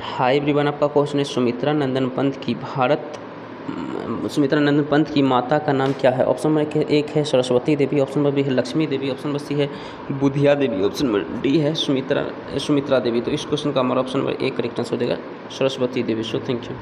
Hi everyone, आपका question है सुमित्रा नंदन पंत की भारत, सुमित्रा नंदन पंत की माता का नाम क्या है? ऑप्शन नंबर एक है Saraswati Devi option number B है Lakshmi Devi option number C है Budhiya Devi option number D है सुमित्रा सुमित्रा देवी। तो इस क्वेश्चन का हमारा ऑप्शन नंबर एक करेक्ट आंसर हो जाएगा Saraswati Devi. So thank you